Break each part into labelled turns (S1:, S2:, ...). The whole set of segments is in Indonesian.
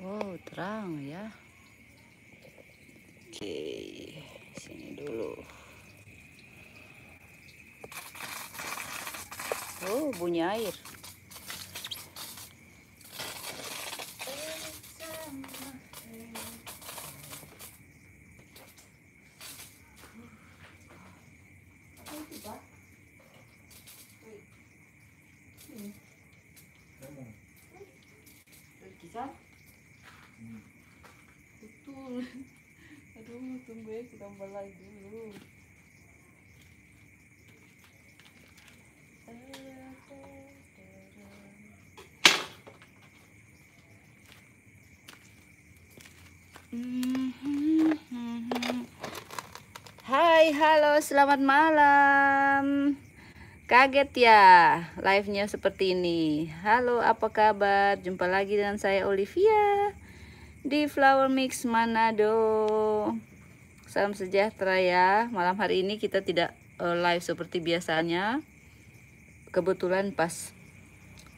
S1: Wow, terang ya. Oke, sini dulu. Oh, bunyi air. Kisah? Betul. Aduh, balai dulu. Hai, halo, selamat malam. Kaget ya live-nya seperti ini. Halo, apa kabar? Jumpa lagi dengan saya Olivia di Flower Mix Manado. Salam sejahtera ya. Malam hari ini kita tidak uh, live seperti biasanya. Kebetulan pas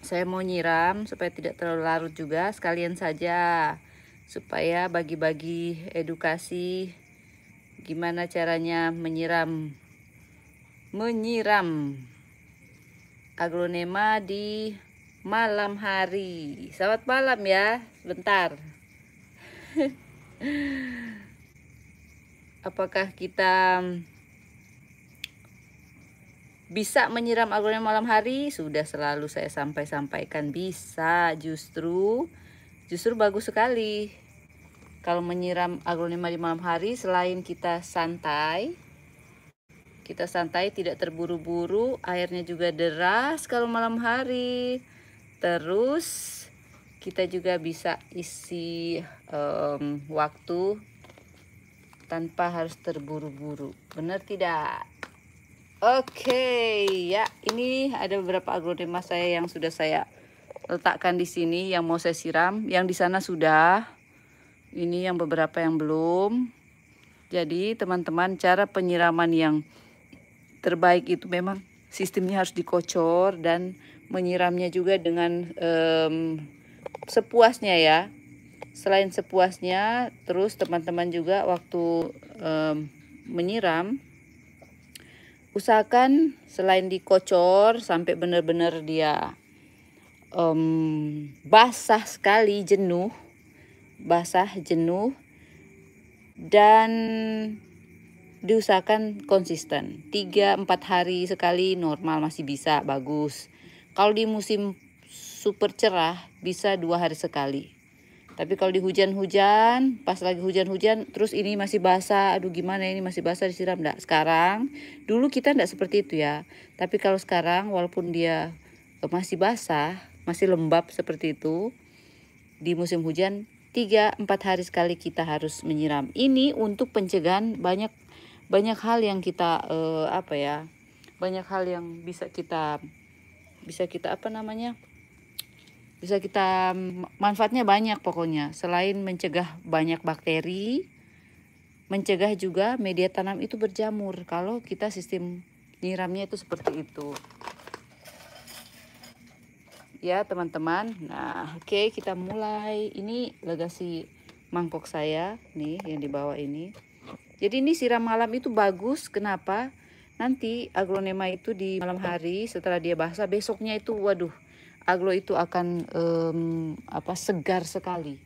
S1: saya mau nyiram supaya tidak terlalu larut juga sekalian saja supaya bagi-bagi edukasi gimana caranya menyiram menyiram agronema di malam hari. Selamat malam ya. Sebentar. Apakah kita bisa menyiram agronema malam hari? Sudah selalu saya sampai-sampaikan bisa justru justru bagus sekali. Kalau menyiram agronema di malam hari selain kita santai, kita santai tidak terburu-buru airnya juga deras kalau malam hari terus kita juga bisa isi um, waktu tanpa harus terburu-buru. Benar tidak? Oke okay, ya ini ada beberapa aglonema saya yang sudah saya letakkan di sini yang mau saya siram. Yang di sana sudah ini yang beberapa yang belum. Jadi teman-teman cara penyiraman yang terbaik itu memang sistemnya harus dikocor dan menyiramnya juga dengan um, sepuasnya ya. Selain sepuasnya, terus teman-teman juga waktu um, menyiram usahakan selain dikocor sampai benar-benar dia um, basah sekali jenuh, basah jenuh dan diusahakan konsisten. 3-4 hari sekali normal masih bisa bagus. Kalau di musim super cerah bisa dua hari sekali tapi kalau di hujan-hujan pas lagi hujan-hujan terus ini masih basah. Aduh gimana ini masih basah disiram? Enggak sekarang dulu kita enggak seperti itu ya. Tapi kalau sekarang walaupun dia masih basah masih lembab seperti itu di musim hujan 3-4 hari sekali kita harus menyiram. Ini untuk pencegahan banyak banyak hal yang kita uh, apa ya banyak hal yang bisa kita bisa kita apa namanya bisa kita manfaatnya banyak pokoknya. Selain mencegah banyak bakteri mencegah juga media tanam itu berjamur. Kalau kita sistem nyiramnya itu seperti itu. Ya teman-teman. Nah oke okay, kita mulai. Ini legasi mangkok saya nih yang di bawah ini. Jadi ini siram malam itu bagus. Kenapa? Nanti aglonema itu di malam hari setelah dia basah besoknya itu waduh aglo itu akan um, apa segar sekali.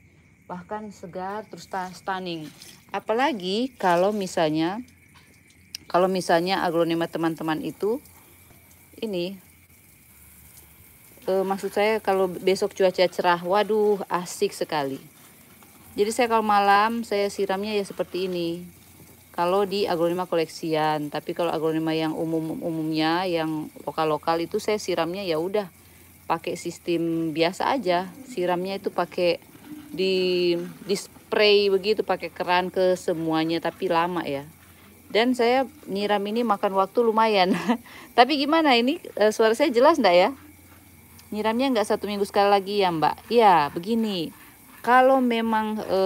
S1: Bahkan segar terus stunning. Apalagi kalau misalnya kalau misalnya aglonema teman-teman itu ini uh, maksud saya kalau besok cuaca cerah, waduh asik sekali. Jadi saya kalau malam saya siramnya ya seperti ini kalau di aglonema koleksian tapi kalau aglonema yang umum umumnya yang lokal lokal itu saya siramnya ya udah pakai sistem biasa aja. Siramnya itu pakai di di spray begitu pakai keran ke semuanya tapi lama ya. Dan saya nyiram ini makan waktu lumayan. Tapi gimana ini? Eh, suara saya jelas enggak ya? Nyiramnya enggak satu minggu sekali lagi ya mbak? Ya begini. Kalau memang e,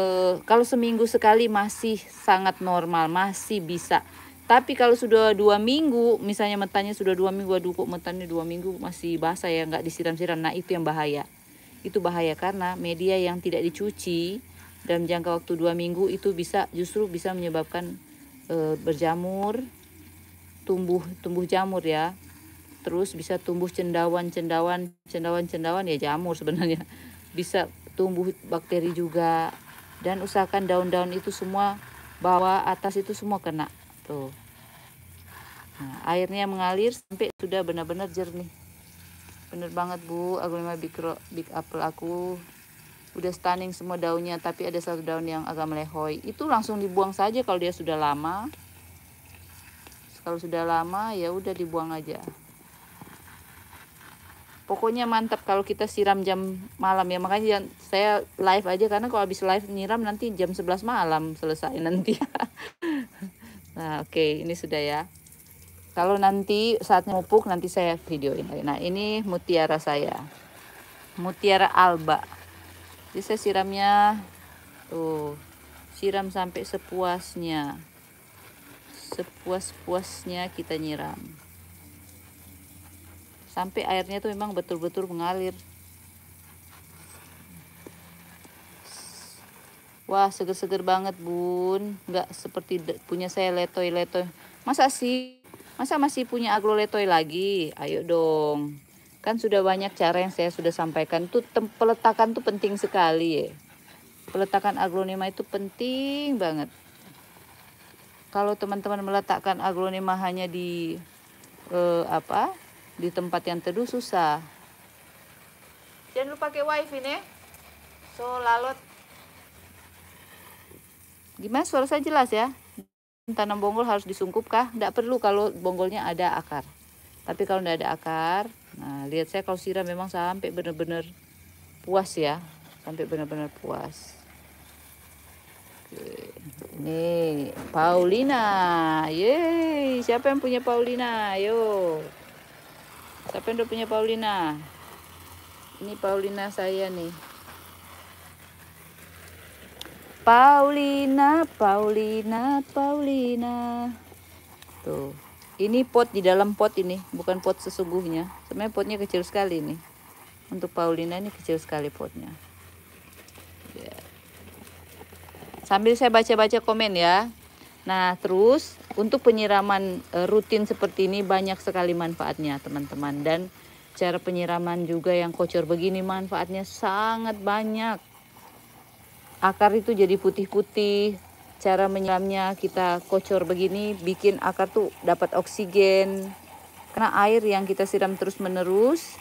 S1: kalau seminggu sekali masih sangat normal masih bisa tapi kalau sudah dua minggu misalnya metanya sudah dua minggu aduh kok metanya dua minggu masih basah ya nggak disiram-siram. Nah itu yang bahaya. Itu bahaya karena media yang tidak dicuci dalam jangka waktu dua minggu itu bisa justru bisa menyebabkan e, berjamur tumbuh tumbuh jamur ya. Terus bisa tumbuh cendawan cendawan cendawan cendawan ya jamur sebenarnya. Bisa tumbuh bakteri juga. Dan usahakan daun-daun itu semua bawah atas itu semua kena. Tuh nah, airnya mengalir sampai sudah benar-benar jernih. Bener banget bu. Aglonema big, big apple aku. Udah stunning semua daunnya tapi ada satu daun yang agak melehoi. Itu langsung dibuang saja kalau dia sudah lama. Kalau sudah lama ya udah dibuang aja. Pokoknya mantap kalau kita siram jam malam ya. Makanya saya live aja karena kalau habis live nyiram nanti jam 11 malam selesai nanti. Nah oke okay, ini sudah ya kalau nanti saatnya mupuk nanti saya videoin nah ini mutiara saya. Mutiara alba. Jadi saya siramnya tuh siram sampai sepuasnya. Sepuas-puasnya kita nyiram. Sampai airnya tuh memang betul-betul mengalir. Wah seger-seger banget bun. Nggak seperti punya saya letoy-letoy. Masa sih masa masih punya aglo letoy lagi? Ayo dong. Kan sudah banyak cara yang saya sudah sampaikan. Tuh peletakan tuh penting sekali ya peletakan aglonema itu penting banget. Kalau teman-teman meletakkan aglonema hanya di eh, apa? Di tempat yang teduh susah. Jangan lupa pakai wifi nih so lalot. Gimana? Suara saya jelas ya tanam bonggol harus disungkup kah? Tidak perlu kalau bonggolnya ada akar. Tapi kalau tidak ada akar nah lihat saya kalau siram memang sampai benar-benar puas ya. Sampai benar-benar puas. Oke. ini Paulina. Yeay siapa yang punya Paulina? Ayo siapa yang udah punya Paulina? Ini Paulina saya nih Paulina Paulina Paulina. Tuh ini pot di dalam pot ini bukan pot sesungguhnya. Sebenarnya potnya kecil sekali nih. Untuk Paulina ini kecil sekali potnya. Ya. sambil saya baca-baca komen ya. Nah terus untuk penyiraman e, rutin seperti ini banyak sekali manfaatnya teman-teman. Dan cara penyiraman juga yang kocor begini manfaatnya sangat banyak akar itu jadi putih-putih cara menyelamnya kita kocor begini bikin akar tuh dapat oksigen. Karena air yang kita siram terus menerus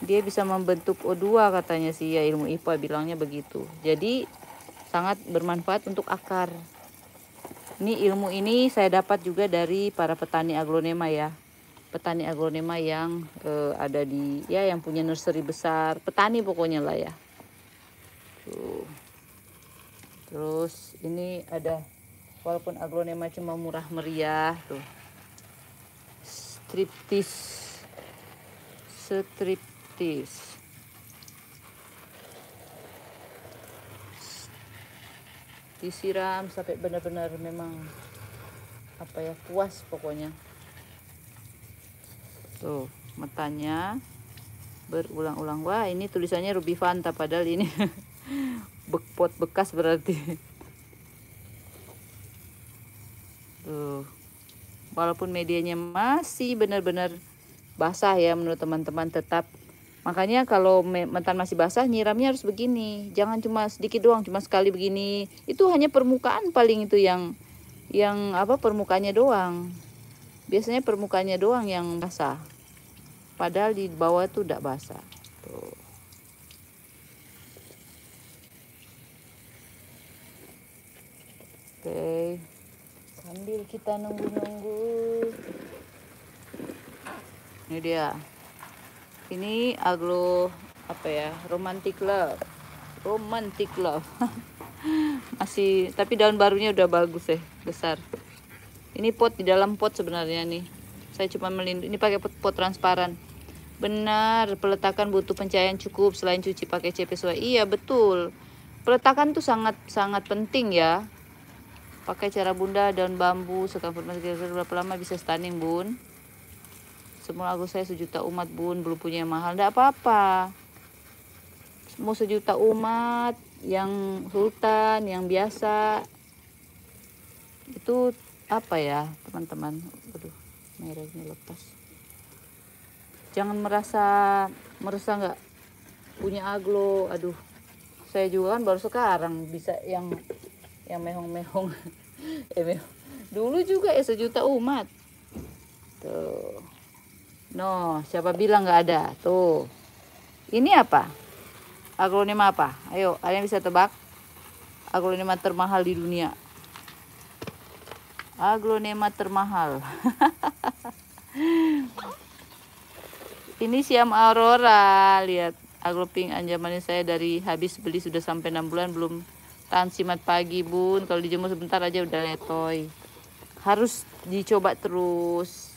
S1: dia bisa membentuk O2 katanya sih ya ilmu IPA bilangnya begitu. Jadi sangat bermanfaat untuk akar. Ini ilmu ini saya dapat juga dari para petani aglonema ya. Petani aglonema yang eh, ada di ya yang punya nursery besar. Petani pokoknya lah ya. Tuh terus ini ada walaupun aglonema cuma murah meriah tuh. Striptis. Striptis. Disiram sampai benar-benar memang apa ya puas pokoknya. Tuh matanya berulang-ulang. Wah ini tulisannya Ruby Fanta padahal ini pot bekas berarti. Tuh. Walaupun medianya masih benar-benar basah ya menurut teman-teman tetap. Makanya kalau mentan masih basah nyiramnya harus begini. Jangan cuma sedikit doang cuma sekali begini. Itu hanya permukaan paling itu yang yang apa permukaannya doang. Biasanya permukaannya doang yang basah. Padahal di bawah itu tidak basah. Tuh Oke. Sambil kita nunggu-nunggu. Ini dia. Ini aglo apa ya? Romantic love. Romantic love. Masih tapi daun barunya udah bagus ya, besar. Ini pot di dalam pot sebenarnya nih. Saya cuma melindungi ini pakai pot, pot transparan. Benar, peletakan butuh pencahayaan cukup selain cuci pakai CP Iya, betul. Peletakan tuh sangat sangat penting ya pakai cara bunda daun bambu sekarang kira-kira berapa lama bisa stunning bun? Semua lagu saya sejuta umat bun belum punya yang mahal. Tidak apa-apa. Mau sejuta umat yang sultan yang biasa. Itu apa ya teman-teman? Aduh merahnya lepas. Jangan merasa merasa nggak punya aglo. Aduh saya juga kan baru sekarang bisa yang yang mehong-mehong. Eh, mehong. dulu juga ya sejuta umat. Tuh. No siapa bilang nggak ada? Tuh. Ini apa? Aglonema apa? Ayo kalian bisa tebak. Aglonema termahal di dunia. Aglonema termahal. Ini siam aurora. Lihat agloping anjaman saya dari habis beli sudah sampai enam bulan belum tahan simat pagi bun. Kalau dijemur sebentar aja udah letoy. Harus dicoba terus.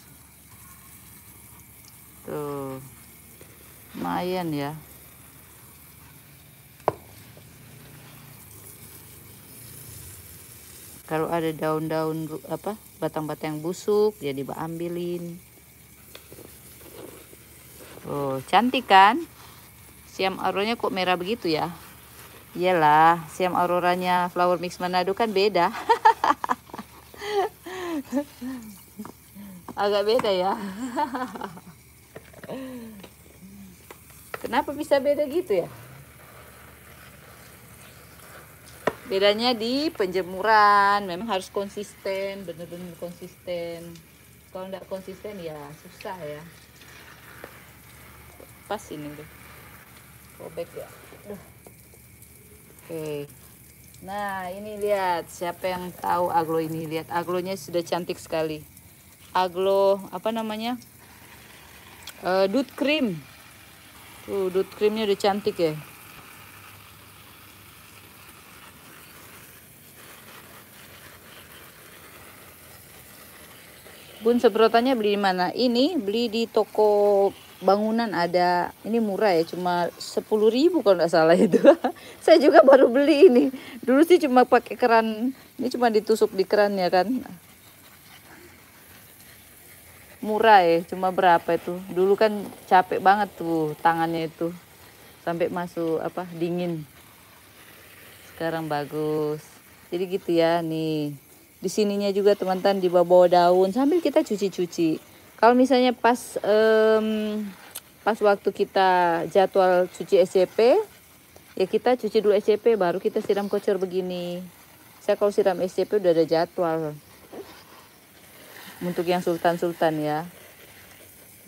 S1: Tuh. Lumayan ya. Kalau ada daun-daun apa batang-batang busuk ya diambilin oh cantik kan? Siam auroranya kok merah begitu ya iyalah siam auroranya flower mix Manado kan beda. Agak beda ya. Kenapa bisa beda gitu ya? Bedanya di penjemuran memang harus konsisten benar-benar konsisten. Kalau tidak konsisten ya susah ya. Pas ini deh. Robek ya. Oke. Nah ini lihat. Siapa yang tahu aglo ini? Lihat aglonya sudah cantik sekali. Aglo apa namanya? Uh, dut cream. Tuh dut creamnya udah cantik ya. Bun semprotannya beli di mana? Ini beli di toko bangunan ada. Ini murah ya, cuma 10.000 kalau nggak salah itu. Saya juga baru beli ini. Dulu sih cuma pakai keran. Ini cuma ditusuk di keran ya kan. Murah ya, cuma berapa itu? Dulu kan capek banget tuh tangannya itu. Sampai masuk apa? dingin. Sekarang bagus. Jadi gitu ya nih di sininya juga teman-teman di bawah daun sambil kita cuci-cuci kalau misalnya pas um, pas waktu kita jadwal cuci SCP ya kita cuci dulu SCP baru kita siram kocor begini. Saya kalau siram SCP udah ada jadwal. Untuk yang sultan-sultan ya.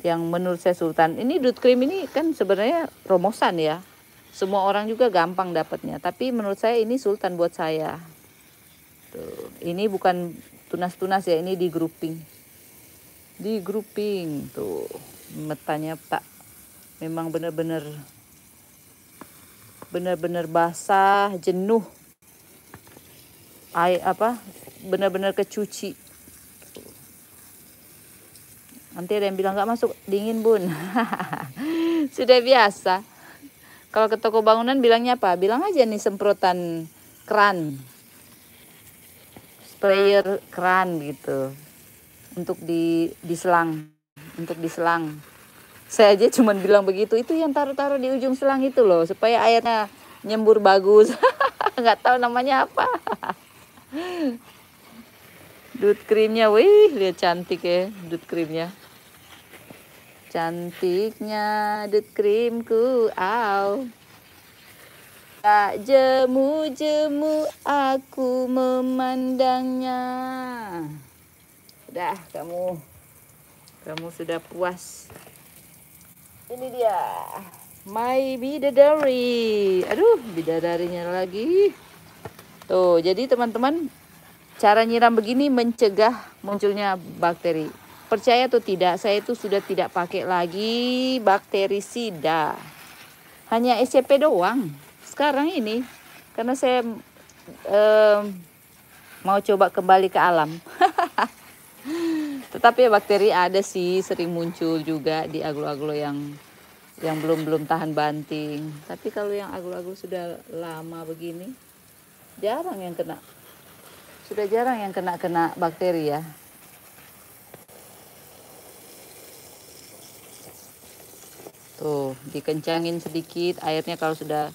S1: Yang menurut saya sultan. Ini dut cream ini kan sebenarnya romosan ya. Semua orang juga gampang dapatnya. Tapi menurut saya ini sultan buat saya. Tuh. Ini bukan tunas-tunas ya, ini di grouping. Di grouping tuh. Metanya tak memang benar-benar benar-benar basah, jenuh. Air apa? Benar-benar kecuci. Nanti ada yang bilang nggak masuk dingin bun. Sudah biasa. Kalau ke toko bangunan bilangnya apa? Bilang aja nih semprotan keran sprayer keran gitu untuk di diselang untuk diselang. Saya aja cuma bilang begitu itu yang taruh-taruh di ujung selang itu loh supaya airnya nyembur bagus. Nggak tahu namanya apa. Dut krimnya wih lihat cantik ya dut krimnya cantiknya dut krimku aw Tak jemu-jemu aku memandangnya. Udah, kamu kamu sudah puas. Ini dia. My bidadari. Aduh, bidadarinya lagi. Tuh, jadi teman-teman, cara nyiram begini mencegah munculnya bakteri. Percaya atau tidak, saya itu sudah tidak pakai lagi bakteri sida. Hanya SCP doang sekarang ini karena saya um, mau coba kembali ke alam. Tetapi ya bakteri ada sih sering muncul juga di aglo-aglo yang yang belum belum tahan banting. Tapi kalau yang aglo-aglo sudah lama begini jarang yang kena. Sudah jarang yang kena kena bakteri ya. Tuh, dikencangin sedikit airnya kalau sudah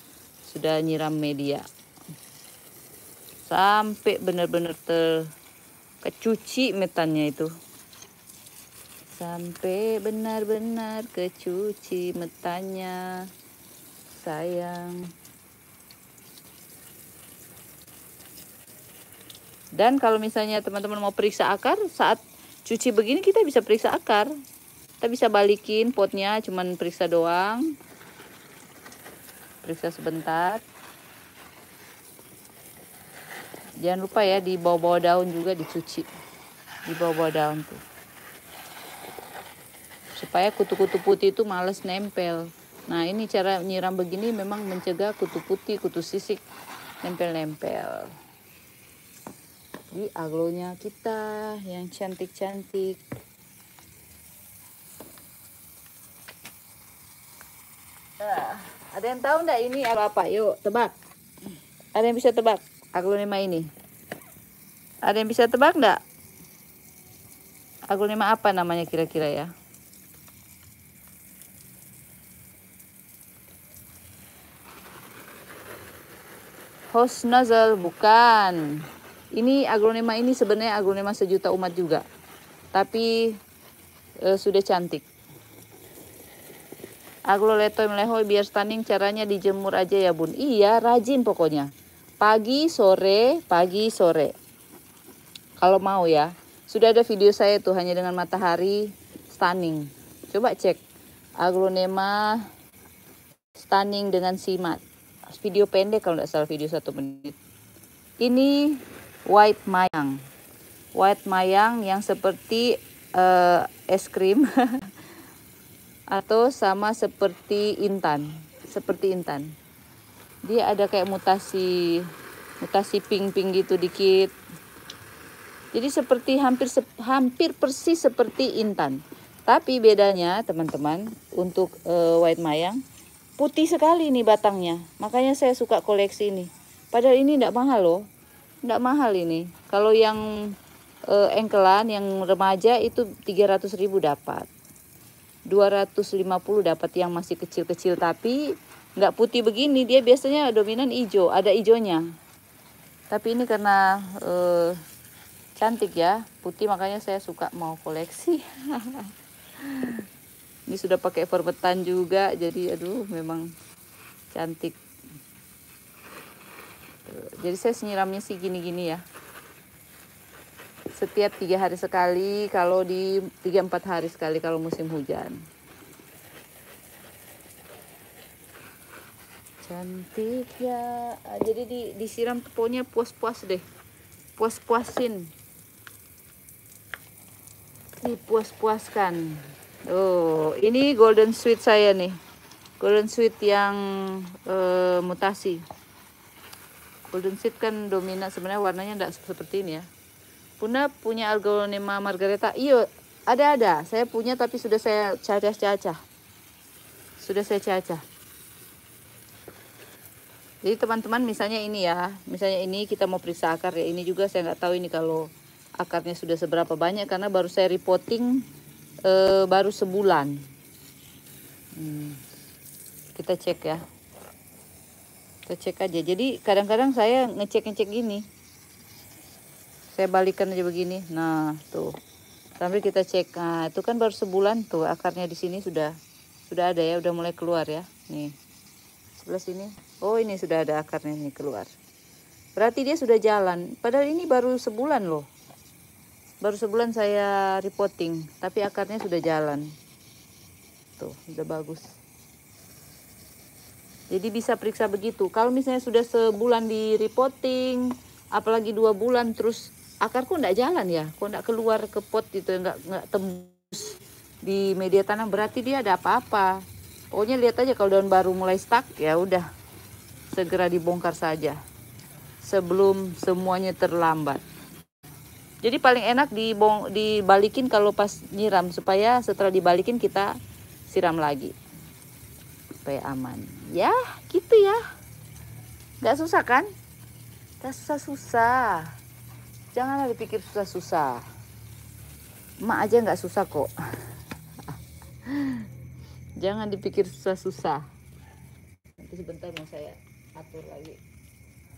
S1: sudah nyiram media sampai benar-benar terkecuci metannya itu sampai benar-benar kecuci metannya sayang. Dan kalau misalnya teman-teman mau periksa akar saat cuci begini kita bisa periksa akar. Kita bisa balikin potnya cuman periksa doang. Periksa sebentar. Jangan lupa ya di bawah-bawah daun juga dicuci. Di bawah-bawah daun tuh supaya kutu-kutu putih itu males nempel nah ini cara nyiram begini memang mencegah kutu putih kutu sisik nempel-nempel di aglonya kita yang cantik-cantik nah, ada yang tahu enggak ini apa yuk tebak ada yang bisa tebak aglonema ini? Ada yang bisa tebak enggak? Aglonema apa namanya kira-kira ya? Host nozzle bukan. Ini aglonema ini sebenarnya aglonema sejuta umat juga. Tapi e, sudah cantik. Agloletoi melehoi biar stunning caranya dijemur aja ya bun. Iya rajin pokoknya pagi sore pagi sore kalau mau ya sudah ada video saya tuh hanya dengan matahari stunning coba cek aglonema stunning dengan simat video pendek kalau tidak salah video satu menit. Ini white mayang. White mayang yang seperti uh, es krim. Atau sama seperti intan. Seperti intan. Dia ada kayak mutasi mutasi pink-pink gitu dikit. Jadi seperti hampir hampir persis seperti intan. Tapi bedanya teman-teman untuk uh, white mayang putih sekali nih batangnya. Makanya saya suka koleksi ini. Padahal ini tidak mahal loh. Tidak mahal ini. Kalau yang uh, engkelan yang remaja itu 300.000 dapat. 250 dapat yang masih kecil-kecil tapi nggak putih begini dia biasanya dominan hijau ada hijaunya tapi ini karena uh, cantik ya putih makanya saya suka mau koleksi ini sudah pakai verbetan juga jadi aduh memang cantik. Jadi saya senyiramnya sih gini-gini ya. Setiap tiga hari sekali kalau di tiga empat hari sekali kalau musim hujan. Cantik ya. Ah, jadi di, disiram tepungnya puas-puas deh. Puas-puasin. Dipuas-puaskan oh ini golden sweet saya nih. Golden sweet yang uh, mutasi. Golden sweet kan dominan sebenarnya warnanya tidak seperti ini ya. Puna punya algonema margareta iyo ada ada saya punya tapi sudah saya cacah-cacah. Sudah saya cacah. Jadi teman-teman misalnya ini ya. Misalnya ini kita mau periksa akar ya. Ini juga saya nggak tahu ini kalau akarnya sudah seberapa banyak karena baru saya reporting e, baru sebulan. Hmm. kita cek ya. Kita cek aja. Jadi kadang-kadang saya ngecek-ngecek gini. Saya balikan aja begini. Nah tuh. Sambil kita cek. Nah itu kan baru sebulan tuh. Akarnya di sini sudah sudah ada ya. Udah mulai keluar ya. Nih. Sebelah sini. Oh ini sudah ada akarnya ini keluar. Berarti dia sudah jalan. Padahal ini baru sebulan loh. Baru sebulan saya reporting. Tapi akarnya sudah jalan. Tuh sudah bagus. Jadi bisa periksa begitu. Kalau misalnya sudah sebulan di reporting. Apalagi dua bulan terus akar kok enggak jalan ya. Kok enggak keluar ke pot gitu. Enggak, enggak tembus di media tanam. Berarti dia ada apa-apa. Pokoknya lihat aja kalau daun baru mulai stuck ya udah segera dibongkar saja sebelum semuanya terlambat. Jadi paling enak dibong, dibalikin kalau pas nyiram supaya setelah dibalikin kita siram lagi supaya aman. Ya gitu ya. Gak susah kan? Gak susah-susah. Janganlah dipikir susah-susah. Mak aja nggak susah kok. Jangan dipikir susah-susah. Nanti sebentar mau saya atur lagi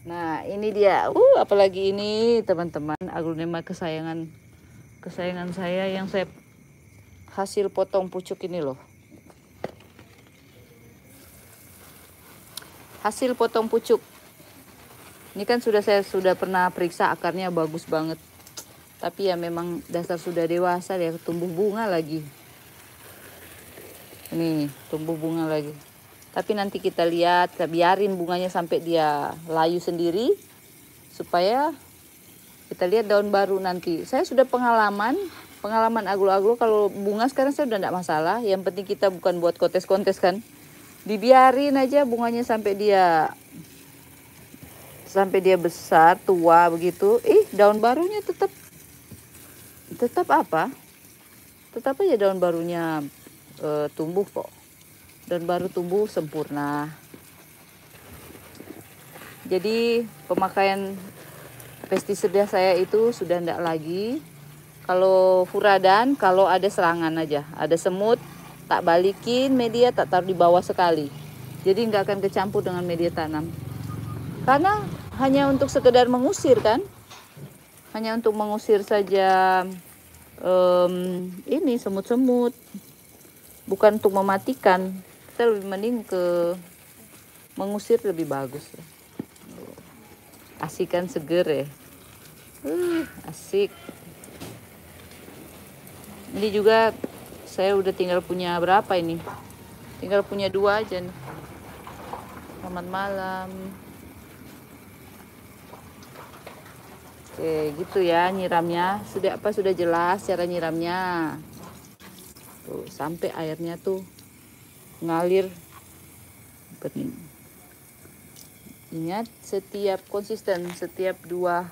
S1: nah ini dia. Uh apalagi ini teman-teman aglonema kesayangan kesayangan saya yang saya hasil potong pucuk ini loh. Hasil potong pucuk. Ini kan sudah saya sudah pernah periksa akarnya bagus banget. Tapi ya memang dasar sudah dewasa dia tumbuh bunga lagi. Ini tumbuh bunga lagi tapi nanti kita lihat kita biarin bunganya sampai dia layu sendiri supaya kita lihat daun baru nanti. Saya sudah pengalaman pengalaman aglo-aglo. Kalau bunga sekarang saya udah tidak masalah. Yang penting kita bukan buat kontes-kontes kan? Dibiarin aja bunganya sampai dia sampai dia besar tua begitu. Ih daun barunya tetap tetap apa? Tetap aja daun barunya e, tumbuh kok dan baru tumbuh sempurna. Jadi pemakaian pestisida saya itu sudah tidak lagi. Kalau furadan kalau ada serangan aja. Ada semut tak balikin media tak taruh di bawah sekali. Jadi nggak akan kecampur dengan media tanam. Karena hanya untuk sekedar mengusir kan? Hanya untuk mengusir saja um, ini semut-semut. Bukan untuk mematikan kita lebih mending ke mengusir lebih bagus asik kan seger ya. Uh, asik. Ini juga saya udah tinggal punya berapa ini? Tinggal punya dua aja nih. Selamat malam. Oke gitu ya nyiramnya. Sudah apa sudah jelas cara nyiramnya. Tuh sampai airnya tuh ngalir. Bening. Ingat setiap konsisten setiap dua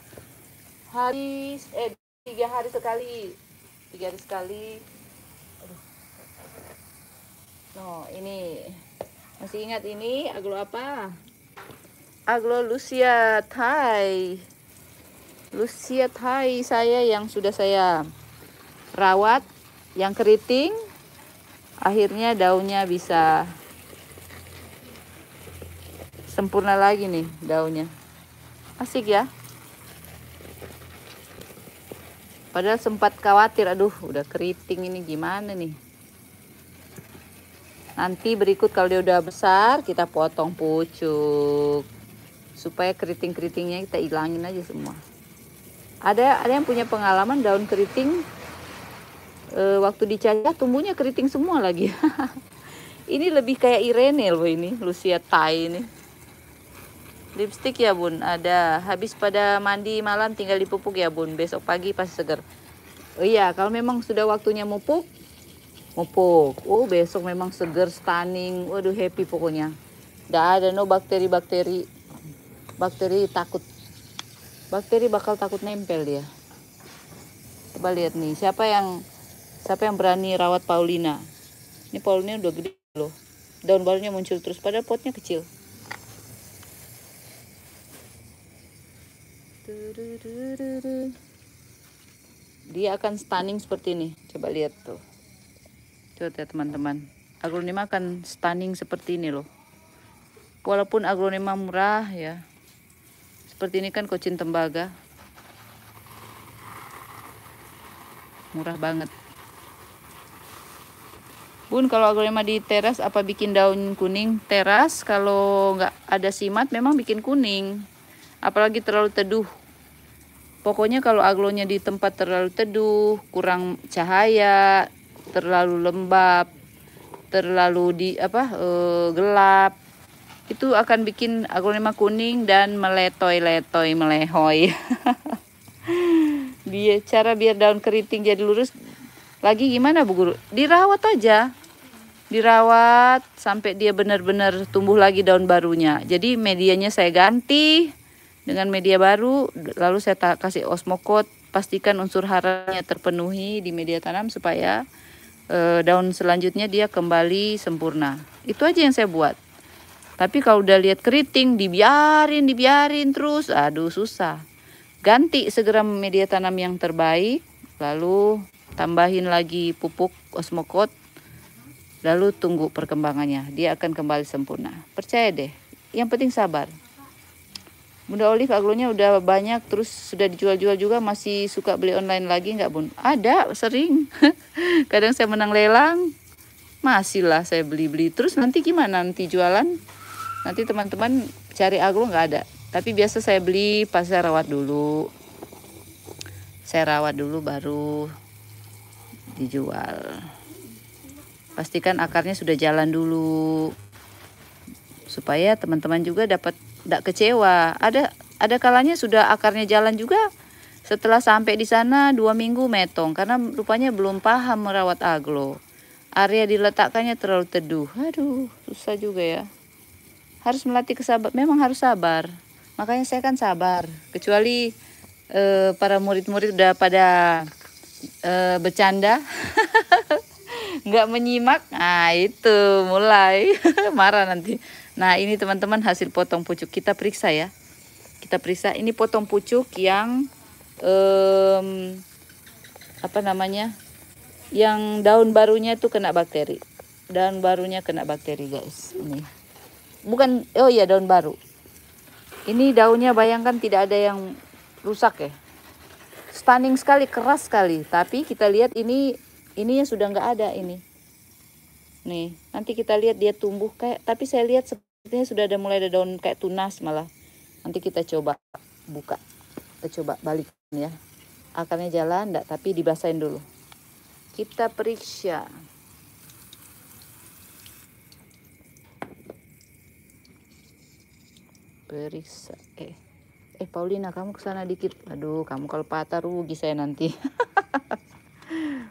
S1: hari eh tiga hari sekali. Tiga hari sekali. No, ini. Masih ingat ini? Aglo apa? Aglo Lucia Thai. Lucia Thai saya yang sudah saya rawat, yang keriting, akhirnya daunnya bisa sempurna lagi nih daunnya. Asik ya. Padahal sempat khawatir, aduh udah keriting ini gimana nih. Nanti berikut kalau dia udah besar kita potong pucuk supaya keriting-keritingnya kita ilangin aja semua. Ada ada yang punya pengalaman daun keriting e, waktu dicacah tumbuhnya keriting semua lagi. ini lebih kayak Irene loh ini, Lucia Thai ini. Lipstick ya bun, ada. Habis pada mandi malam tinggal dipupuk ya bun, besok pagi pasti seger. Oh iya, kalau memang sudah waktunya mupuk, mupuk. Oh besok memang seger stunning. Waduh happy pokoknya. Tidak ada no bakteri-bakteri. Bakteri takut. Bakteri bakal takut nempel dia. Coba lihat nih siapa yang siapa yang berani rawat Paulina ini Paulina udah gede loh daun barunya muncul terus padahal potnya kecil dia akan stunning seperti ini coba lihat tuh Lihat ya teman-teman. Aglonema akan stunning seperti ini loh. Walaupun aglonema murah ya. Seperti ini kan kocin tembaga. Murah banget. Bun, kalau aglonema di teras apa bikin daun kuning? Teras kalau nggak ada simat memang bikin kuning. Apalagi terlalu teduh. Pokoknya kalau aglonya di tempat terlalu teduh, kurang cahaya, terlalu lembab, terlalu di apa e, gelap, itu akan bikin aglonema kuning dan meletoy-letoy, melehoy. Dia cara biar daun keriting jadi lurus lagi gimana Bu Guru? Dirawat aja. Dirawat sampai dia benar-benar tumbuh lagi daun barunya. Jadi medianya saya ganti dengan media baru, lalu saya kasih osmokot, pastikan unsur haranya terpenuhi di media tanam supaya e, daun selanjutnya dia kembali sempurna. Itu aja yang saya buat. Tapi kalau udah lihat keriting, dibiarin, dibiarin terus, aduh susah. Ganti segera media tanam yang terbaik, lalu tambahin lagi pupuk osmokot, lalu tunggu perkembangannya. Dia akan kembali sempurna. Percaya deh, yang penting sabar Bunda Olive aglonya udah banyak terus sudah dijual-jual juga masih suka beli online lagi nggak bun? Ada sering. Kadang saya menang lelang masih lah saya beli-beli terus nanti gimana nanti jualan? Nanti teman-teman cari aglo nggak ada. Tapi biasa saya beli pas saya rawat dulu. Saya rawat dulu baru dijual. Pastikan akarnya sudah jalan dulu supaya teman-teman juga dapat tidak kecewa. Ada ada kalanya sudah akarnya jalan juga. Setelah sampai di sana dua minggu metong karena rupanya belum paham merawat aglo. Area diletakkannya terlalu teduh. Aduh, susah juga ya. Harus melatih kesabar. Memang harus sabar. Makanya saya kan sabar. Kecuali eh, para murid-murid udah pada eh, bercanda. nggak menyimak? Nah itu mulai. Marah nanti. Nah ini teman-teman hasil potong pucuk. Kita periksa ya. Kita periksa. Ini potong pucuk yang um, apa namanya? Yang daun barunya itu kena bakteri. Daun barunya kena bakteri guys. Ini. Bukan oh iya daun baru. Ini daunnya bayangkan tidak ada yang rusak ya. Stunning sekali keras sekali. Tapi kita lihat ini ini yang sudah nggak ada ini. Nih nanti kita lihat dia tumbuh kayak tapi saya lihat sepertinya sudah ada mulai ada daun kayak tunas malah. Nanti kita coba buka. Kita coba balik ya. Akarnya jalan enggak tapi dibasahin dulu. Kita periksa. Periksa. Eh eh Paulina kamu ke sana dikit. Aduh kamu kalau patah rugi saya nanti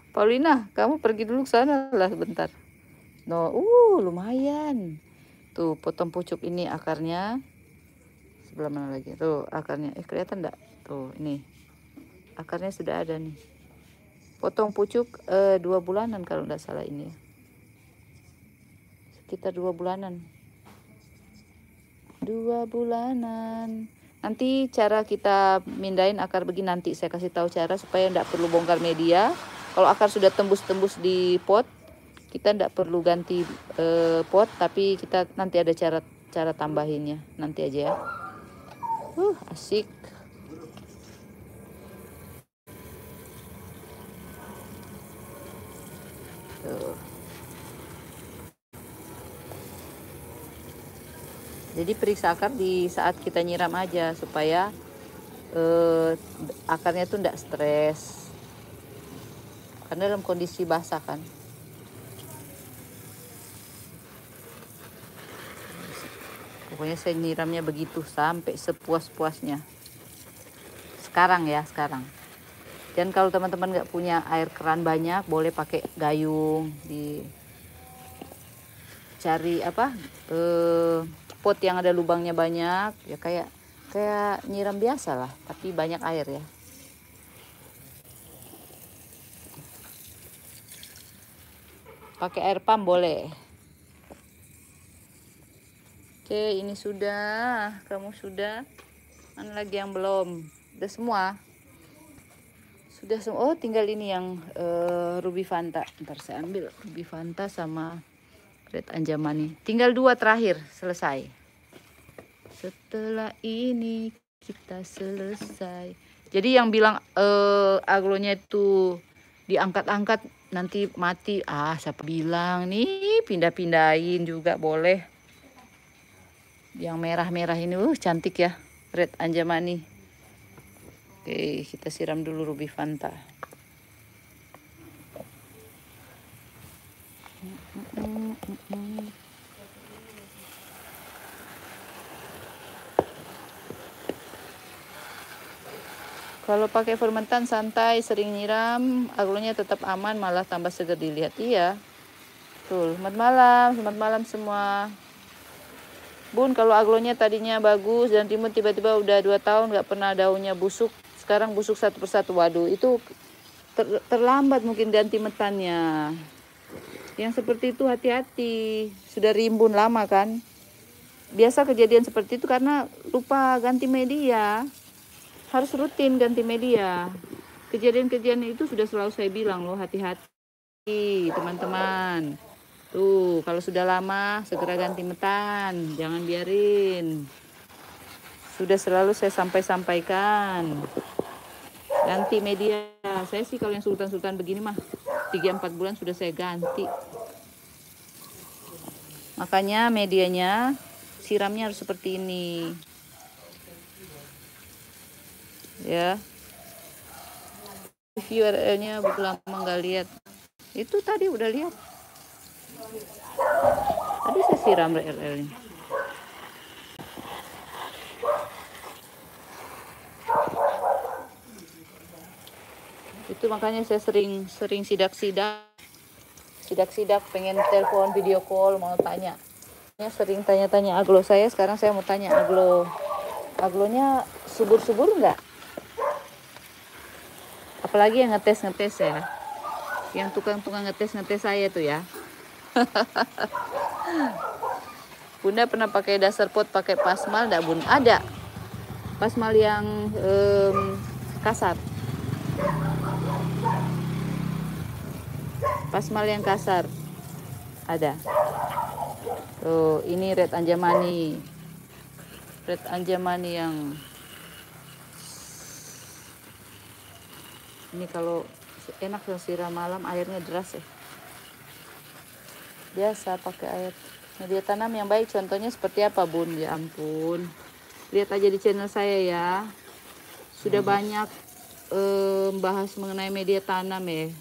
S1: Paulina, kamu pergi dulu ke sana lah sebentar. No, uh, lumayan. Tuh, potong pucuk ini akarnya. Sebelah mana lagi? Tuh, akarnya. Eh, kelihatan enggak? Tuh, ini. Akarnya sudah ada nih. Potong pucuk eh, dua bulanan kalau enggak salah ini. Sekitar dua bulanan. Dua bulanan. Nanti cara kita mindahin akar begini nanti saya kasih tahu cara supaya enggak perlu bongkar media kalau akar sudah tembus-tembus di pot kita tidak perlu ganti uh, pot tapi kita nanti ada cara cara tambahinnya. Nanti aja ya. Uh asik. Jadi periksa akar di saat kita nyiram aja supaya uh, akarnya tuh tidak stres karena dalam kondisi basah kan? Pokoknya saya nyiramnya begitu sampai sepuas-puasnya. Sekarang ya sekarang. Dan kalau teman-teman nggak punya air keran banyak boleh pakai gayung di cari apa eh, pot yang ada lubangnya banyak ya kayak kayak nyiram biasa lah tapi banyak air ya pakai air pump boleh. Oke ini sudah. Kamu sudah. Mana lagi yang belum? Udah semua? Sudah semua. Oh tinggal ini yang uh, ruby fanta. Ntar saya ambil ruby fanta sama red anjamani. Tinggal dua terakhir. Selesai. Setelah ini kita selesai. Jadi yang bilang uh, aglonya itu diangkat-angkat nanti mati. Ah siapa bilang nih? Pindah-pindahin juga boleh. Yang merah-merah ini uh cantik ya. Red anjamani. Oke kita siram dulu ruby fanta Kalau pakai fermentan santai, sering nyiram, aglonya tetap aman, malah tambah segar dilihat. Iya. Tuh, selamat malam, selamat malam semua. Bun, kalau aglonya tadinya bagus dan timun tiba-tiba udah dua tahun nggak pernah daunnya busuk, sekarang busuk satu persatu. Waduh, itu ter terlambat mungkin ganti metannya. Yang seperti itu hati-hati, sudah rimbun lama kan. Biasa kejadian seperti itu karena lupa ganti media harus rutin ganti media. Kejadian-kejadian itu sudah selalu saya bilang loh, hati-hati teman-teman. Tuh, kalau sudah lama segera ganti metan, jangan biarin. Sudah selalu saya sampai-sampaikan. Ganti media. Saya sih kalau yang sultan-sultan begini mah 3-4 bulan sudah saya ganti. Makanya medianya siramnya harus seperti ini. Ya. Review nya buku lama nggak lihat. Itu tadi udah lihat. Tadi saya siram RL-nya. Itu makanya saya sering sering sidak-sidak sidak-sidak pengen telepon video call mau tanya ya sering tanya-tanya aglo saya sekarang saya mau tanya aglo aglonya subur-subur nggak apalagi yang ngetes ngetes ya yang tukang-tukang ngetes ngetes saya tuh ya Bunda pernah pakai dasar pot pakai pasmal enggak Bun? Ada. Pasmal yang um, kasar. pasmal yang kasar ada tuh ini red anjamani red anjamani yang ini kalau enak ya siram malam airnya deras ya. Biasa pakai air. Media tanam yang baik. Contohnya seperti apa bun? Ya ampun. Lihat aja di channel saya ya. Sudah banyak eh, bahas mengenai media tanam ya.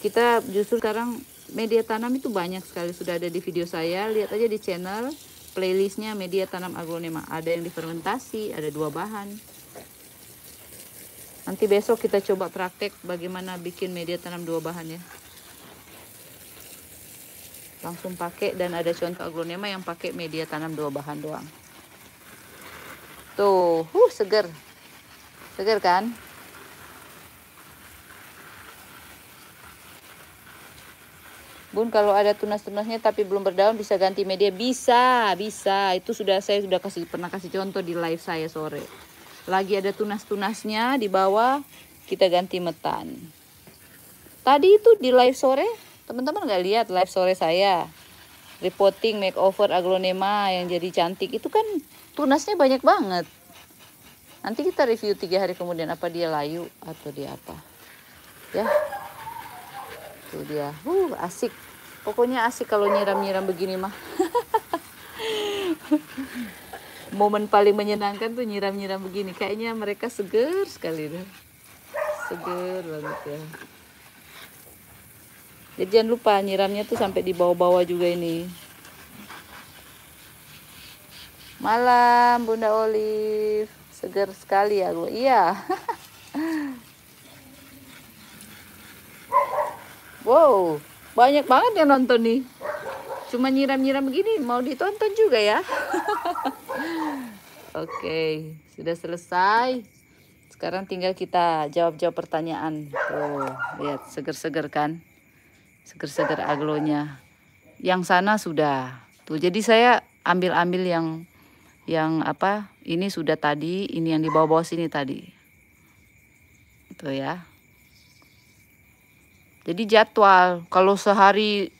S1: Kita justru sekarang media tanam itu banyak sekali sudah ada di video saya. Lihat aja di channel playlistnya media tanam aglonema ada yang difermentasi ada dua bahan nanti besok kita coba praktek bagaimana bikin media tanam dua bahan ya. Langsung pakai dan ada contoh aglonema yang pakai media tanam dua bahan doang. Tuh huh seger. Seger kan? Bun kalau ada tunas-tunasnya tapi belum berdaun bisa ganti media. Bisa bisa. Itu sudah saya sudah kasih pernah kasih contoh di live saya sore lagi ada tunas-tunasnya di bawah kita ganti metan. Tadi itu di live sore teman-teman nggak lihat live sore saya? Reporting makeover aglonema yang jadi cantik itu kan tunasnya banyak banget. Nanti kita review tiga hari kemudian apa dia layu atau dia apa. Ya. Itu dia. Uh asik. Pokoknya asik kalau nyiram-nyiram begini mah momen paling menyenangkan tuh nyiram-nyiram begini. Kayaknya mereka seger sekali deh. Seger banget ya. Jadi jangan lupa nyiramnya tuh sampai di bawah-bawah juga ini. Malam Bunda Olive. Seger sekali ya gue iya. Wow, banyak banget yang nonton nih. Cuma nyiram-nyiram begini mau ditonton juga ya. Oke, sudah selesai. Sekarang tinggal kita jawab-jawab pertanyaan. Tuh, lihat seger-seger kan? Seger-seger aglonya. Yang sana sudah. Tuh, jadi saya ambil-ambil yang yang apa? Ini sudah tadi, ini yang di bawah-bawah sini tadi. Tuh ya. Jadi jadwal kalau sehari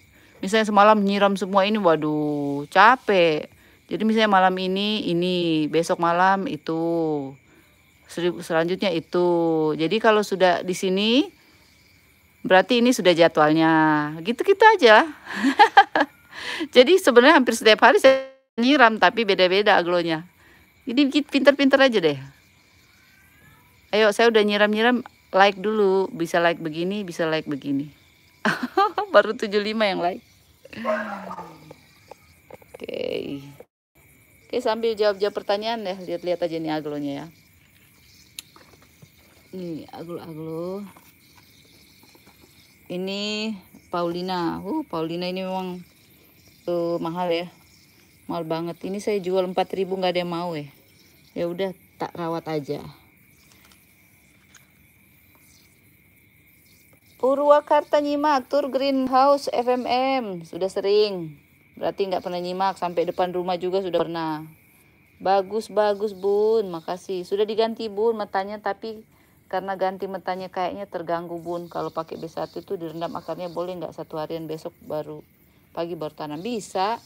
S1: misalnya semalam nyiram semua ini waduh capek. Jadi misalnya malam ini ini besok malam itu selanjutnya itu. Jadi kalau sudah di sini berarti ini sudah jadwalnya. Gitu-gitu aja. Jadi sebenarnya hampir setiap hari saya nyiram tapi beda-beda aglonya. Ini pinter-pinter aja deh. Ayo saya udah nyiram-nyiram like dulu bisa like begini bisa like begini baru 75 yang like oke. Okay. oke okay, sambil jawab-jawab pertanyaan deh lihat-lihat aja nih aglonya ya. Nih aglo-aglo. Ini Paulina. Uh Paulina ini memang tuh mahal ya. Mahal banget. Ini saya jual 4000 nggak ada yang mau ya. Ya udah tak rawat aja Purwakarta nyimak tur greenhouse FMM sudah sering. Berarti nggak pernah nyimak sampai depan rumah juga sudah pernah. Bagus bagus bun. Makasih. Sudah diganti bun matanya tapi karena ganti metanya kayaknya terganggu bun. Kalau pakai B1 itu direndam akarnya boleh nggak satu harian besok baru pagi baru tanam? Bisa.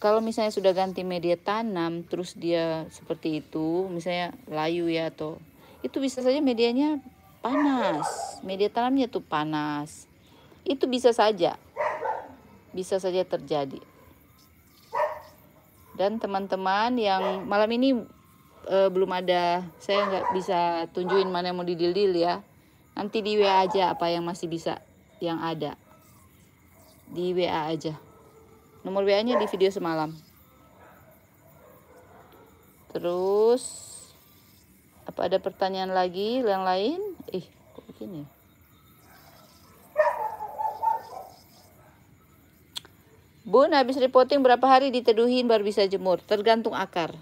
S1: Kalau misalnya sudah ganti media tanam terus dia seperti itu misalnya layu ya atau itu bisa saja medianya panas. Media tanamnya tuh panas. Itu bisa saja. Bisa saja terjadi. Dan teman-teman yang malam ini uh, belum ada saya nggak bisa tunjukin mana yang mau didildil ya. Nanti di WA aja apa yang masih bisa yang ada. Di WA aja. Nomor WA-nya di video semalam. Terus apa ada pertanyaan lagi yang lain? Ih, kok begini? Bun, habis repotting berapa hari diteduhin baru bisa jemur? Tergantung akar.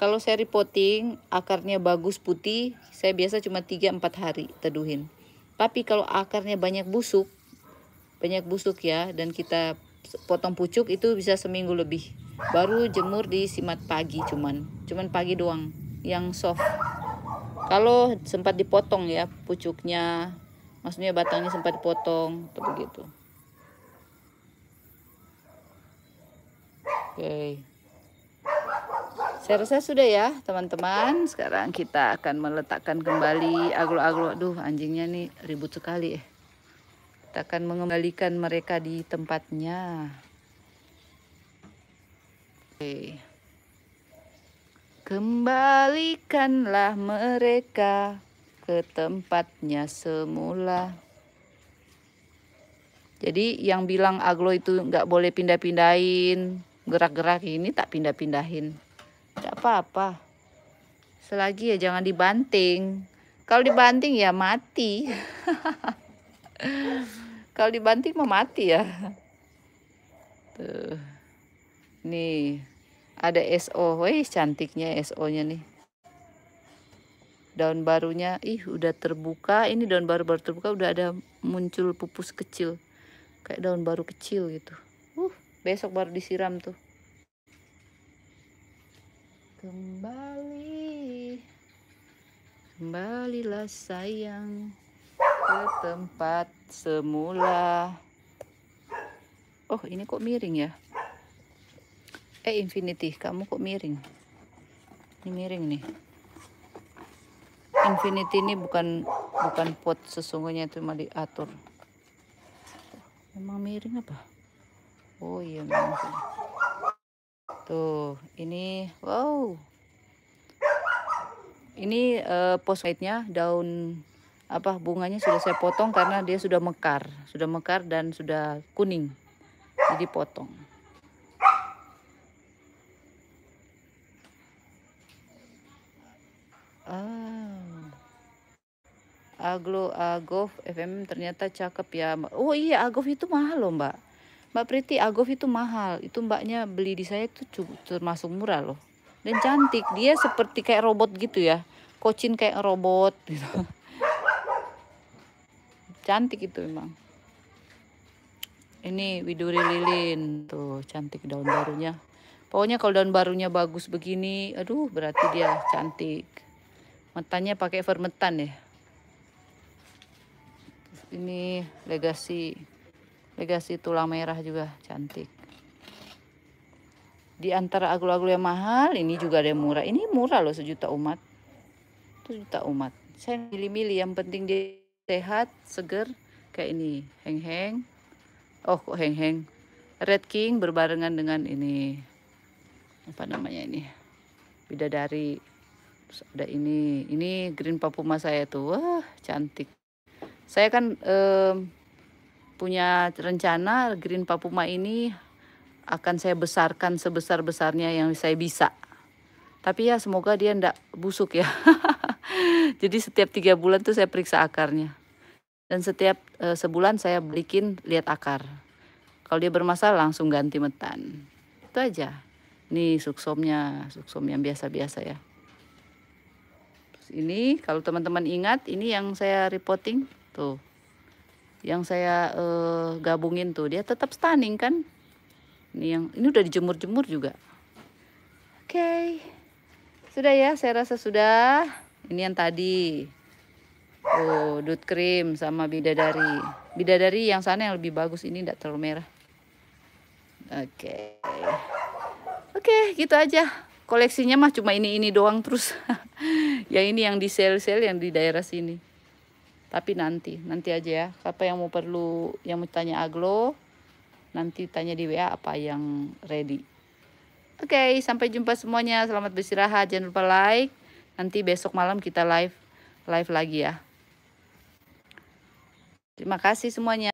S1: Kalau saya repotting, akarnya bagus putih, saya biasa cuma 3-4 hari teduhin. Tapi kalau akarnya banyak busuk, banyak busuk ya, dan kita potong pucuk itu bisa seminggu lebih baru jemur di simat pagi cuman cuman pagi doang yang soft kalau sempat dipotong ya pucuknya maksudnya batangnya sempat dipotong atau begitu oke okay. saya rasa sudah ya teman-teman sekarang kita akan meletakkan kembali aglo-aglo aduh anjingnya nih ribut sekali ya kita akan mengembalikan mereka di tempatnya. Oke. Kembalikanlah mereka ke tempatnya semula. Jadi yang bilang aglo itu nggak boleh pindah-pindahin, gerak-gerak ini tak pindah-pindahin. Tidak apa-apa. Selagi ya jangan dibanting. Kalau dibanting ya mati. Kalau dibanting mau mati ya. Tuh. Nih, ada SO. Wih, cantiknya SO-nya nih. Daun barunya, ih udah terbuka. Ini daun baru baru terbuka udah ada muncul pupus kecil. Kayak daun baru kecil gitu. Uh, besok baru disiram tuh. Kembali. Kembalilah sayang ke tempat semula. Oh, ini kok miring ya? Eh, Infinity, kamu kok miring? Ini miring nih. Infinity ini bukan bukan pot sesungguhnya itu mah diatur. Memang miring apa? Oh iya memang. Tuh, ini wow. Ini uh, post nya daun apa bunganya sudah saya potong karena dia sudah mekar, sudah mekar dan sudah kuning. Jadi potong. Aglo Agov FM ternyata cakep ya. Oh iya Agov itu mahal loh mbak. Mbak Priti Agov itu mahal. Itu mbaknya beli di saya itu termasuk murah loh. Dan cantik. Dia seperti kayak robot gitu ya. Kocin kayak robot gitu cantik itu memang ini widuri lilin tuh cantik daun barunya pokoknya kalau daun barunya bagus begini aduh berarti dia cantik matanya pakai fermentan ya ini legasi legasi tulang merah juga cantik di antara aglo-aglo yang mahal ini juga ada yang murah ini murah loh sejuta umat sejuta umat saya milih-milih yang penting dia sehat, seger kayak ini, heng-heng. Oh, kok heng-heng. Red King berbarengan dengan ini apa namanya ini? Bidadari. Terus ada ini, ini green papuma saya tuh. Wah, cantik. Saya kan eh, punya rencana green papuma ini akan saya besarkan sebesar-besarnya yang saya bisa. Tapi ya semoga dia ndak busuk ya. Jadi setiap tiga bulan tuh saya periksa akarnya. Dan setiap e, sebulan saya belikin lihat akar. Kalau dia bermasalah langsung ganti metan. Itu aja. Ini suksomnya, suksom yang biasa-biasa ya. Terus ini kalau teman-teman ingat ini yang saya reporting tuh. Yang saya e, gabungin tuh dia tetap stunning kan. Ini yang ini udah dijemur-jemur juga. Oke. Okay. Sudah ya, saya rasa sudah. Ini yang tadi. Oh, dut krim sama bidadari. Bidadari yang sana yang lebih bagus ini tidak terlalu merah. Oke. Okay. Oke, okay, gitu aja. Koleksinya mah cuma ini-ini doang terus. yang ini yang di sel-sel yang di daerah sini. Tapi nanti, nanti aja ya. Apa yang mau perlu, yang mau tanya Aglo, nanti tanya di WA apa yang ready. Oke, okay, sampai jumpa semuanya. Selamat beristirahat. Jangan lupa like. Nanti besok malam kita live live lagi ya. Terima kasih semuanya.